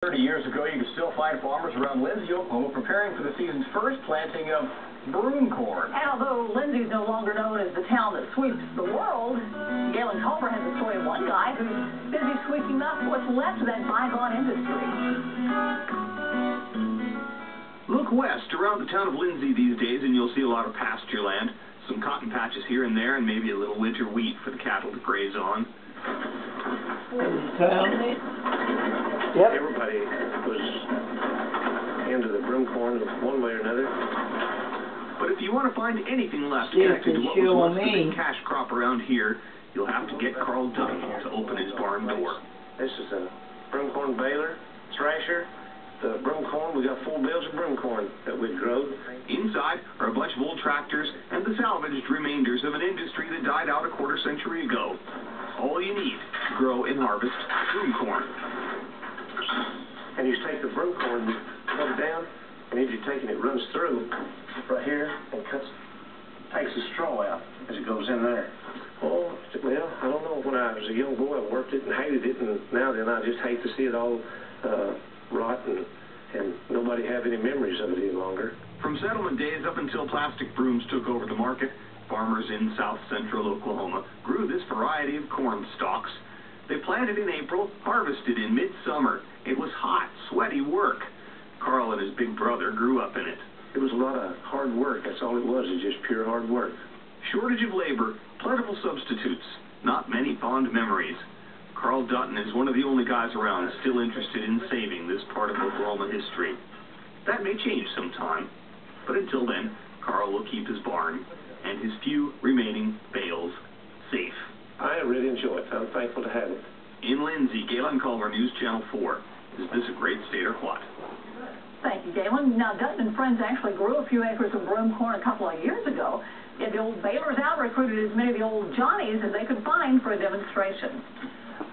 30 years ago, you could still find farmers around Lindsay, Oklahoma, preparing for the season's first planting of broom corn. And although Lindsay's no longer known as the town that sweeps the world, Galen Culver has a story of one guy who's busy sweeping up what's left of that bygone industry. Look west around the town of Lindsay these days, and you'll see a lot of pasture land, some cotton patches here and there, and maybe a little winter wheat for the cattle to graze on. Found it? Yep. Everybody was into the broom corn one way or another. But if you want to find anything left See connected to what was once the me. big cash crop around here, you'll have to get Carl Dutton to open his barn door. This is a broom corn baler, thresher. The broom corn, we got four bales of broom corn that we grow. Inside are a bunch of old tractors and the salvaged remainders of an industry that died out a quarter century ago. All you need to grow and harvest you take the broom you cut it down, and as you take it, it runs through right here and cuts, takes the straw out as it goes in there. Oh, well, I don't know. When I was a young boy, I worked it and hated it, and now then I just hate to see it all uh, rot and, and nobody have any memories of it any longer. From settlement days up until plastic brooms took over the market, farmers in south central Oklahoma grew this variety of corn stalks they planted in April, harvested in midsummer. It was hot, sweaty work. Carl and his big brother grew up in it. It was a lot of hard work. That's all it was, is just pure hard work. Shortage of labor, plentiful substitutes, not many fond memories. Carl Dutton is one of the only guys around still interested in saving this part of Oklahoma history. That may change sometime, but until then, Carl will keep his barn and his few remaining bales safe. I really enjoy it. I'm thankful to have it. In Lindsay, Galen Culver, News Channel 4. Is this a great state or what? Thank you, Galen. Now, Dutton and friends actually grew a few acres of broom corn a couple of years ago. Yeah, the old Balers out recruited as many of the old Johnnies as they could find for a demonstration.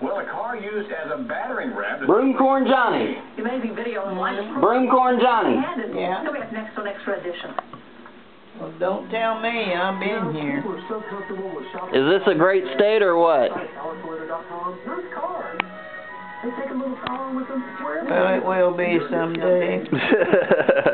Well, a car used as a battering ram. Broom corn Johnny. The amazing video on live. Broom corn Johnny. Yeah. Coming up next on Extra Edition. Well, don't tell me. I've been here. Is this a great state or what? Well, it will be someday.